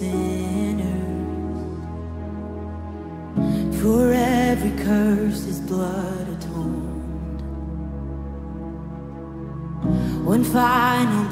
sinners. For every curse is blood atoned. One final